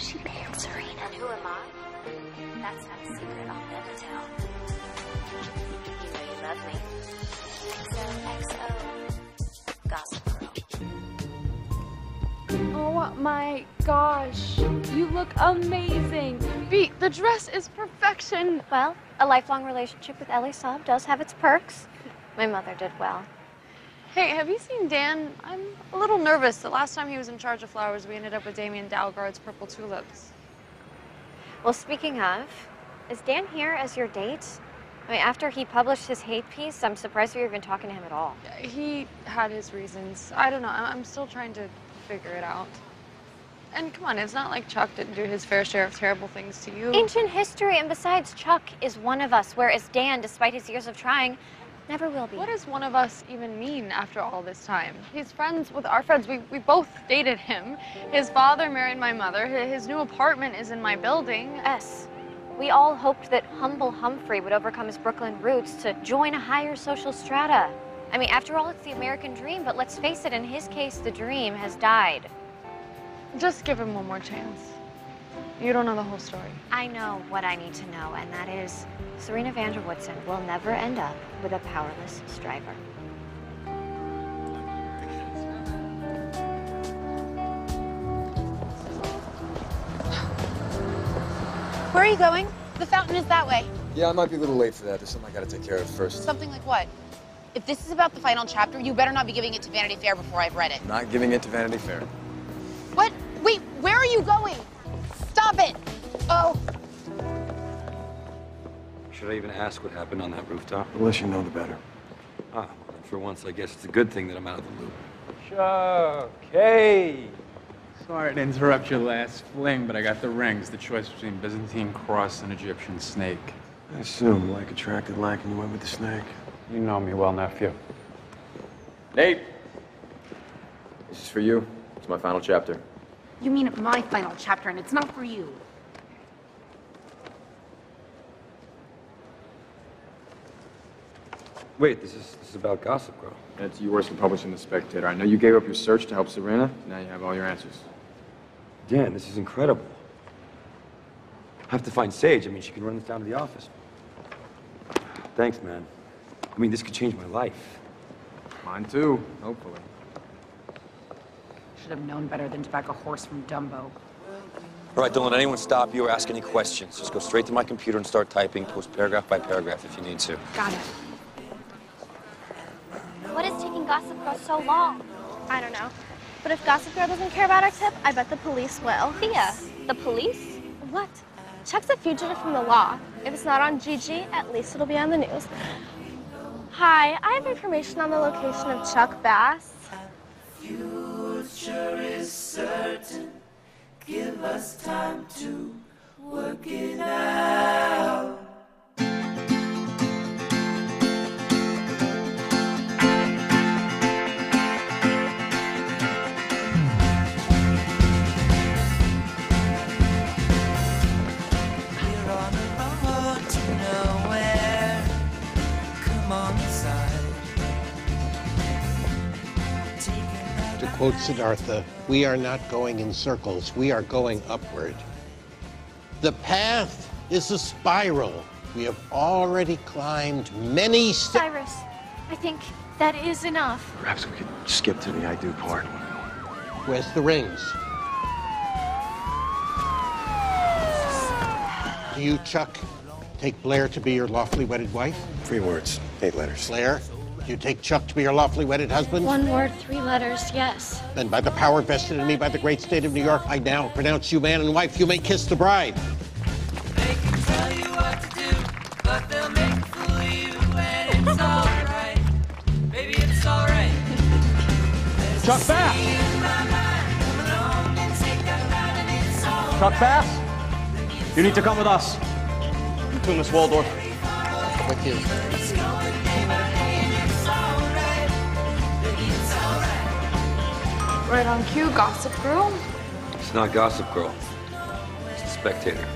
she married Serena. And who am I? That's not a secret I'll never tell. You know you love me. XOXO. Gossip Girl. Oh my gosh, you look amazing. Beat, the dress is perfection. Well, a lifelong relationship with Elie Saab does have its perks. My mother did well. Hey, have you seen Dan? I'm a little nervous. The last time he was in charge of flowers, we ended up with Damien Dalgaard's purple tulips. Well, speaking of, is Dan here as your date? I mean, after he published his hate piece, I'm surprised you're even talking to him at all. He had his reasons. I don't know. I'm still trying to figure it out. And come on, it's not like Chuck didn't do his fair share of terrible things to you. Ancient history, and besides, Chuck is one of us, whereas Dan, despite his years of trying, never will be. What does one of us even mean after all this time? He's friends with our friends. We, we both dated him. His father married my mother. His new apartment is in my building. S. We all hoped that humble Humphrey would overcome his Brooklyn roots to join a higher social strata. I mean, after all, it's the American dream, but let's face it, in his case, the dream has died. Just give him one more chance. You don't know the whole story. I know what I need to know, and that is Serena van der Woodsen will never end up with a powerless striver. Where are you going? The fountain is that way. Yeah, I might be a little late for that. There's something I gotta take care of first. Something like what? If this is about the final chapter, you better not be giving it to Vanity Fair before I've read it. Not giving it to Vanity Fair. What? Wait, where are you going? Stop it! Oh, Should I even ask what happened on that rooftop? The less you know, the better. Ah, well, for once, I guess it's a good thing that I'm out of the loop. Chuck, hey! Sorry to interrupt your last fling, but I got the rings. The choice between Byzantine cross and Egyptian snake. I assume, like attracted like, and you went with the snake. You know me well, nephew. Nate! This is for you. It's my final chapter. You mean my final chapter, and it's not for you. Wait, this is this is about Gossip Girl. And it's yours for publishing The Spectator. I know you gave up your search to help Serena. Now you have all your answers. Dan, this is incredible. I have to find Sage. I mean, she can run this down to the office. Thanks, man. I mean, this could change my life. Mine too, hopefully. Should have known better than to back a horse from Dumbo. All right, don't let anyone stop you or ask any questions. Just go straight to my computer and start typing, post paragraph by paragraph if you need to. Got it. What is taking Gossip Girl so long? I don't know. But if Gossip Girl doesn't care about our tip, I bet the police will. Thea, the police? What? Chuck's a fugitive from the law. If it's not on GG, at least it'll be on the news. Hi, I have information on the location of Chuck Bass. To quote Siddhartha, we are not going in circles, we are going upward. The path is a spiral. We have already climbed many steps. Cyrus, I think that is enough. Perhaps we could skip to the I do part. Where's the rings? Do you, Chuck, take Blair to be your lawfully wedded wife? Three words, eight letters. Blair, do you take Chuck to be your lawfully wedded husband? One word, three letters, yes. Then by the power vested in me by the great state of New York, I now pronounce you man and wife. You may kiss the bride. Chuck Bass! Chuck Bass? You need to come with us. To Miss Waldorf. With you. Right on cue, Gossip Girl. It's not Gossip Girl. It's the Spectator.